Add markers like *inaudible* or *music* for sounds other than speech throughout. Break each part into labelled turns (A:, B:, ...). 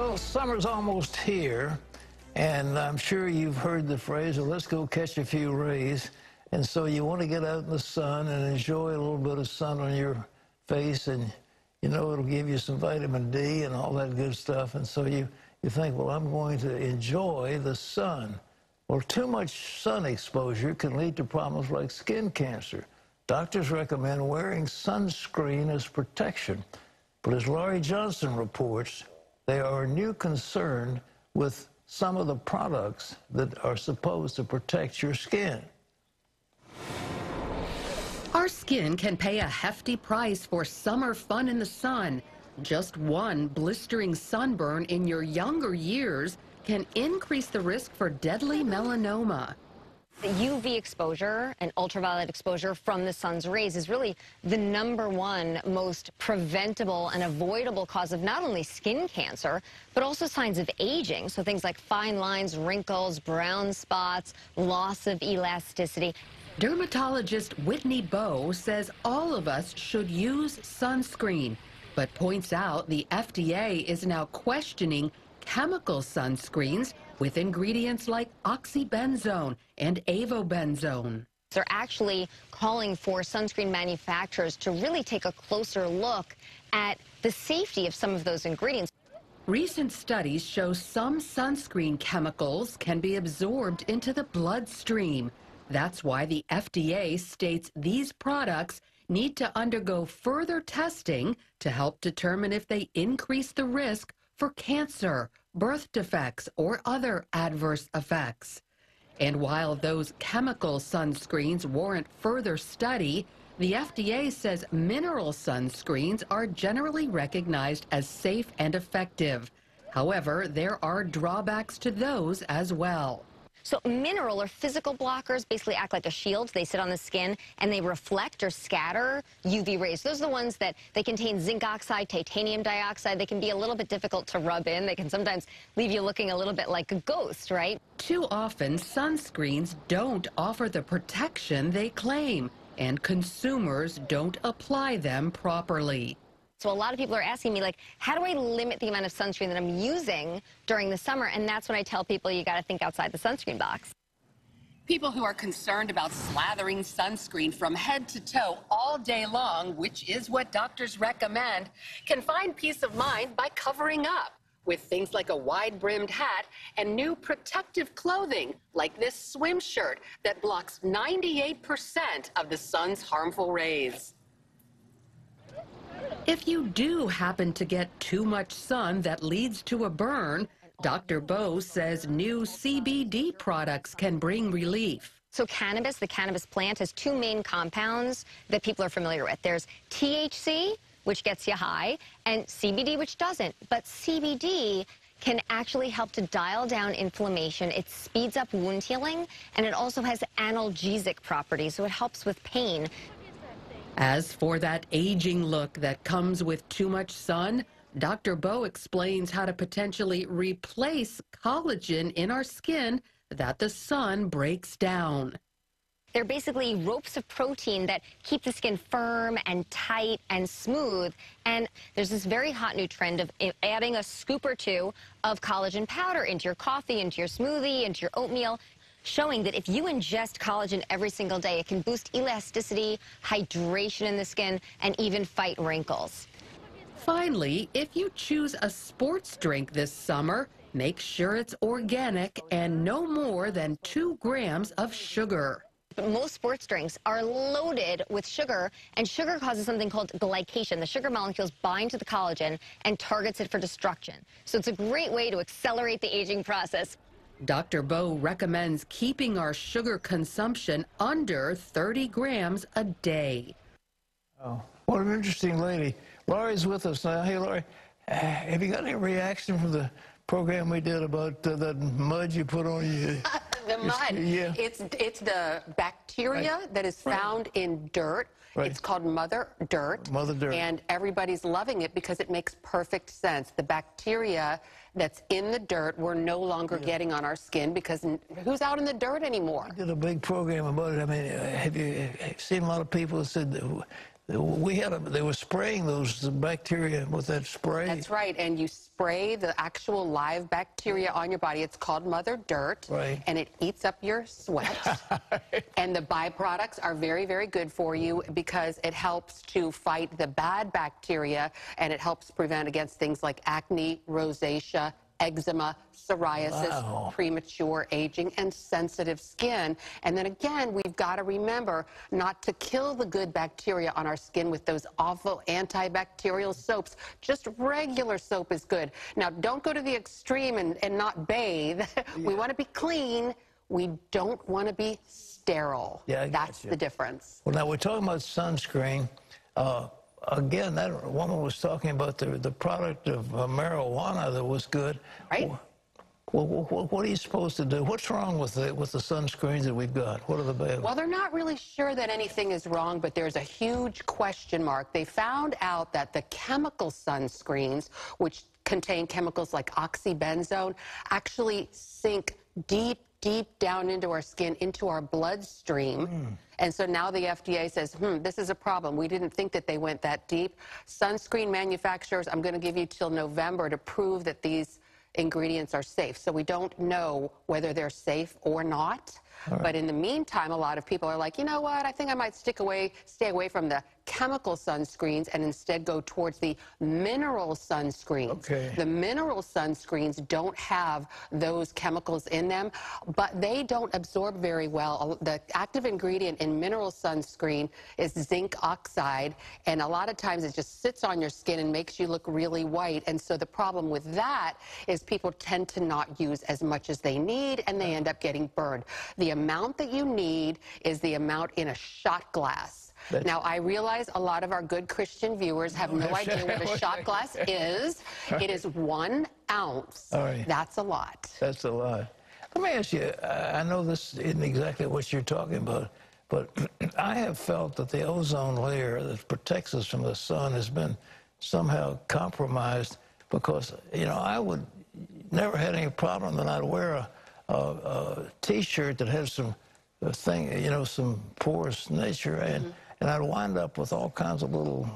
A: Well, summer's almost here, and I'm sure you've heard the phrase, well, let's go catch a few rays. And so you want to get out in the sun and enjoy a little bit of sun on your face, and you know it'll give you some vitamin D and all that good stuff. And so you, you think, well, I'm going to enjoy the sun. Well, too much sun exposure can lead to problems like skin cancer. Doctors recommend wearing sunscreen as protection. But as Lorie Johnson reports, there are new concern with some of the products that are supposed to protect your skin.
B: Our skin can pay a hefty price for summer fun in the sun. Just one blistering sunburn in your younger years can increase the risk for deadly melanoma.
C: The UV exposure and ultraviolet exposure from the sun's rays is really the number one most preventable and avoidable cause of not only skin cancer, but also signs of aging. So things like fine lines, wrinkles, brown spots, loss of elasticity.
B: Dermatologist Whitney Bowe says all of us should use sunscreen, but points out the FDA is now questioning chemical sunscreens with ingredients like oxybenzone and avobenzone.
C: They're actually calling for sunscreen manufacturers to really take a closer look at the safety of some of those ingredients.
B: Recent studies show some sunscreen chemicals can be absorbed into the bloodstream. That's why the FDA states these products need to undergo further testing to help determine if they increase the risk for cancer, birth defects, or other adverse effects. And while those chemical sunscreens warrant further study, the FDA says mineral sunscreens are generally recognized as safe and effective. However, there are drawbacks to those as well.
C: So mineral or physical blockers basically act like a shield. They sit on the skin and they reflect or scatter UV rays. Those are the ones that they contain zinc oxide, titanium dioxide. They can be a little bit difficult to rub in. They can sometimes leave you looking a little bit like a ghost, right?
B: Too often, sunscreens don't offer the protection they claim, and consumers don't apply them properly.
C: So a lot of people are asking me, like, how do I limit the amount of sunscreen that I'm using during the summer? And that's when I tell people you got to think outside the sunscreen box.
B: People who are concerned about slathering sunscreen from head to toe all day long, which is what doctors recommend, can find peace of mind by covering up with things like a wide brimmed hat and new protective clothing like this swim shirt that blocks 98% of the sun's harmful rays. If you do happen to get too much sun that leads to a burn, Dr. Bowe says new CBD products can bring relief.
C: So cannabis, the cannabis plant, has two main compounds that people are familiar with. There's THC, which gets you high, and CBD, which doesn't. But CBD can actually help to dial down inflammation. It speeds up wound healing, and it also has analgesic properties, so it helps with pain.
B: As for that aging look that comes with too much sun, Dr. Bowe explains how to potentially replace collagen in our skin that the sun breaks down.
C: They're basically ropes of protein that keep the skin firm and tight and smooth. And there's this very hot new trend of adding a scoop or two of collagen powder into your coffee, into your smoothie, into your oatmeal showing that if you ingest collagen every single day, it can boost elasticity, hydration in the skin, and even fight wrinkles.
B: Finally, if you choose a sports drink this summer, make sure it's organic and no more than two grams of sugar.
C: But Most sports drinks are loaded with sugar, and sugar causes something called glycation. The sugar molecules bind to the collagen and targets it for destruction. So it's a great way to accelerate the aging process.
B: Dr. Bowe recommends keeping our sugar consumption under 30 grams a day.
A: Oh, what an interesting lady. Lorie's with us now. Hey, Laurie, uh, have you got any reaction from the program we did about uh, that mud you put on you? *laughs*
D: the mud. Yeah. It's, it's the bacteria right. that is found right. in dirt. Right. It's called mother dirt.
A: Mother dirt.
D: And everybody's loving it because it makes perfect sense. The bacteria that's in the dirt we're no longer yeah. getting on our skin because who's out in the dirt anymore?
A: I did a big program about it. I mean, have you seen a lot of people that said we had a, they were spraying those bacteria with that spray.
B: That's right. And you spray the actual live bacteria on your body. It's called mother dirt.
A: Right.
B: And it eats up your sweat. *laughs* and the byproducts are very, very good for you because it helps to fight the bad bacteria and it helps prevent against things like acne, rosacea, eczema, psoriasis,
A: Wow.
B: premature aging, and sensitive skin. And then again, we've got to remember not to kill the good bacteria on our skin with those awful antibacterial soaps. Just regular soap is good. Now, don't go to the extreme and, and not bathe. *laughs* we want to be clean. We don't want to be sterile.
A: Yeah, I
B: That's the difference.
A: Well, now we're talking about sunscreen. Uh, again, that woman was talking about the, the product of uh, marijuana that was good.
B: Right.
A: Well, what, what are you supposed to do? What's wrong with the, with the sunscreens that we've got? What are the bad
B: Well, they're not really sure that anything is wrong, but there's a huge question mark. They found out that the chemical sunscreens, which contain chemicals like oxybenzone, actually sink deep, deep down into our skin, into our bloodstream. And so now the FDA says, hmm, this is a problem. We didn't think that they went that deep. Sunscreen manufacturers, I'm going to give you till November to prove that these ingredients are safe. So we don't know whether they're safe or not. But in the meantime, a lot of people are like, you know what? I think I might stick away, stay away from the chemical sunscreens and instead go towards the mineral sunscreens.
A: Okay.
B: The mineral sunscreens don't have those chemicals in them, but they don't absorb very well. The active ingredient in mineral sunscreen is zinc oxide, and a lot of times it just sits on your skin and makes you look really white. And so the problem with that is people tend to not use as much as they need, and they end up getting burned. The amount that you need is the amount in a shot glass.
A: That's-
B: Now, I realize a lot of our good Christian viewers have no *laughs* idea what a shot *laughs* glass is. It is one ounce.
A: Right.
B: That's a lot.
A: That's a lot. Let me ask you, I know this isn't exactly what you're talking about, but *clears throat* I have felt that the ozone layer that protects us from the sun has been somehow compromised because, you know, I would never had any problem that I'd wear a, a, a t-shirt that has some uh, thing, you know, some porous nature and, and I'd wind up with all kinds of little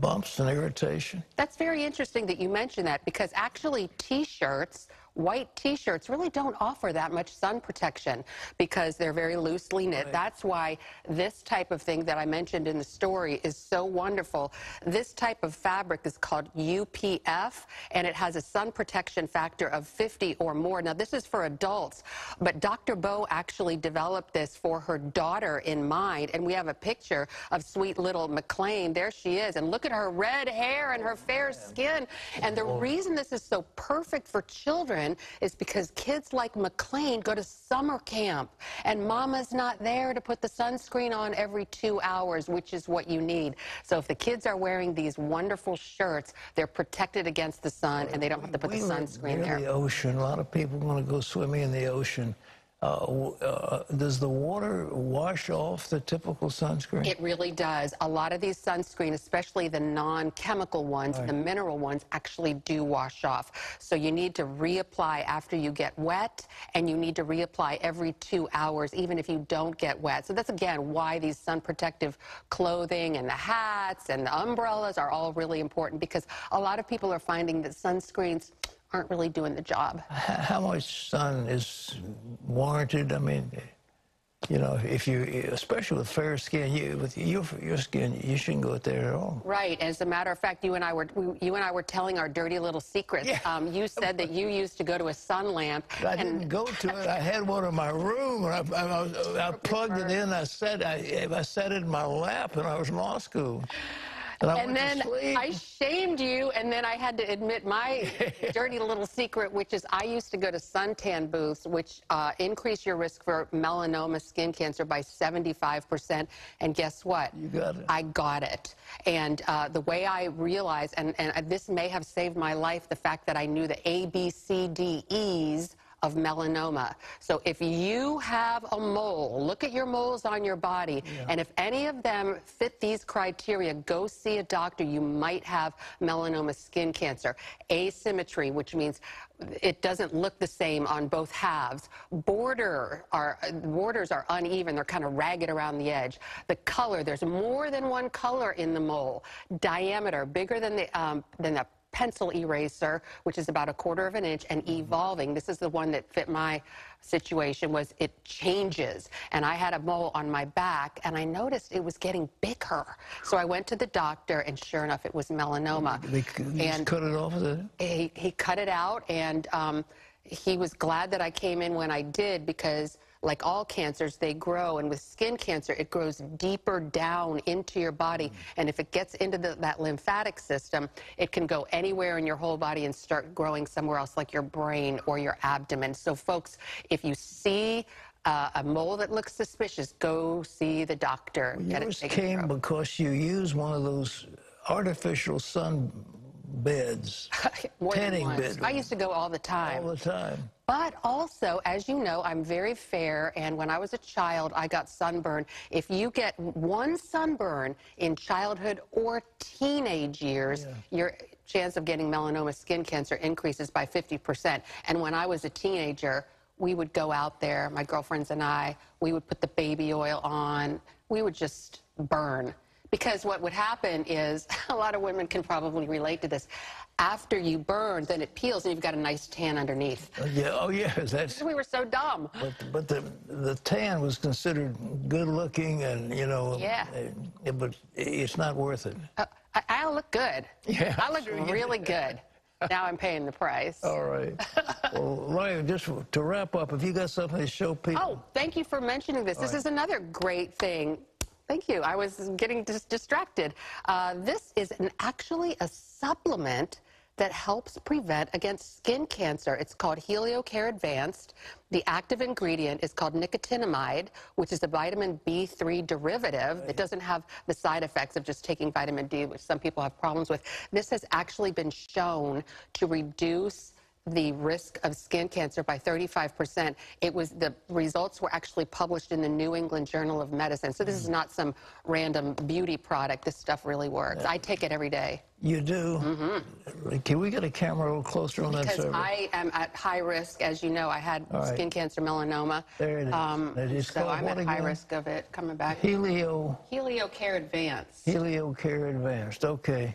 A: bumps and irritation.
B: That's very interesting that you mention that because actually t-shirts, white t-shirts really don't offer that much sun protection because they're very loosely knit. That's why this type of thing that I mentioned in the story is so wonderful. This type of fabric is called UPF and it has a sun protection factor of 50 or more. Now this is for adults, but Dr. Bowe actually developed this for her daughter in mind and we have a picture of sweet little McLean. There she is and look at her red hair and her fair skin. And the reason this is so perfect for children is because kids like McLean go to summer camp and mama's not there to put the sunscreen on every two hours, which is what you need. So if the kids are wearing these wonderful shirts, they're protected against the sun and they don't have to put the
A: We live
B: sunscreen there.
A: the ocean. A lot of people want to go swimming in the ocean. Uh, uh, does the water wash off the typical sunscreen?
B: It really does. A lot of these sunscreen, especially the non-chemical ones, the mineral ones, actually do wash off. So you need to reapply after you get wet, and you need to reapply every two hours, even if you don't get wet. So that's again why these sun protective clothing and the hats and the umbrellas are all really important because a lot of people are finding that sunscreens aren't really doing the job.
A: How much sun is warranted? I mean, you know, if you, especially with fair skin, you with your your skin, you shouldn't go out there at all.
B: Right. As a matter of fact, you and I were we, you and I were telling our dirty little secrets.
A: Yeah.
B: Um, you said that you used to go to a sun lamp.
A: I
B: and
A: didn't go to it. I had one in my room, and I, I, was- I plugged it in. I said, I, I sat it in my lap, and I was in law school. And I
B: and then. I shamed you, and then I had to admit my *laughs* dirty little secret, which is I used to go to suntan booths, which uh, increase your risk for melanoma skin cancer by 75%. And guess what?
A: You got it.
B: I got it. And uh, the way I realized, and, and this may have saved my life, the fact that I knew the A, B, C, D, E's of melanoma. So if you have a mole, look at your moles on your body, and if any of them fit these criteria, go see a doctor. You might have melanoma skin cancer. Asymmetry, which means it doesn't look the same on both halves. Border are borders are uneven; they're kind of ragged around the edge. The color, there's more than one color in the mole. Diameter, bigger than the um, than the pencil eraser, which is about a quarter of an inch, and evolving. This is the one that fit my situation was it changes. And I had a mole on my back, and I noticed it was getting bigger. So I went to the doctor, and sure enough, it was melanoma.
A: They c-
B: and
A: cut it off it?
B: he, he cut it out, and um, he was glad that I came in when I did because, like all cancers, they grow. And with skin cancer, it grows deeper down into your body. And if it gets into the, that lymphatic system, it can go anywhere in your whole body and start growing somewhere else, like your brain or your abdomen. So, folks, if you see uh, a mole that looks suspicious, go see the doctor. It
A: Yours came because you used one of those artificial sun beds *laughs* tanning
B: once.
A: bed
B: I used to go all the time.
A: all the time.
B: But also, as you know, I'm very fair, and when I was a child, I got sunburn. If you get one sunburn in childhood or teenage years, your chance of getting melanoma skin cancer increases by 50%. And when I was a teenager, we would go out there, my girlfriends and I, we would put the baby oil on, we would just burn. Because what would happen is, *laughs* a lot of women can probably relate to this. After you burn, then it peels and you've got a nice tan underneath.
A: Uh, Yeah, oh yes, *laughs* that's.
B: We were so dumb.
A: But but the the tan was considered good looking, and you know.
B: Yeah.
A: uh, but it's not worth it.
B: Uh, I, I look good.
A: Yeah,
B: I look really good. Now I'm paying the price.
A: All right. *laughs* well, Ryan, just to wrap up, if you got something to show people.
B: Oh, thank you for mentioning this. This is another great thing. Thank you. I was getting dis- distracted. Uh, this is an, actually a supplement that helps prevent against skin cancer. It's called HelioCare Advanced. The active ingredient is called nicotinamide, which is a vitamin B3 derivative that doesn't have the side effects of just taking vitamin D, which some people have problems with. This has actually been shown to reduce the risk of skin cancer by 35%. It was the results were actually published in the New England Journal of Medicine. So this is mm. not some random beauty product. This stuff really works. I take it every day
A: You do. Mm-hmm. Can we get a camera a little closer on that
B: because
A: server?
B: I am at high risk. As you know, I had
A: right.
B: skin cancer, melanoma.
A: There it is. Um, that is
B: so I'm at high risk of it coming back.
A: Helio.
B: Heliocare Advanced.
A: Heliocare Advanced. Okay.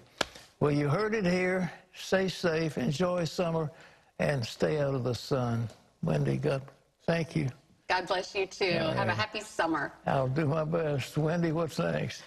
A: Well, you heard it here. Stay safe, enjoy summer, and stay out of the sun. Wendy, God, thank you.
B: God bless you too. Have a happy summer.
A: I'll do my best. Wendy, what's next?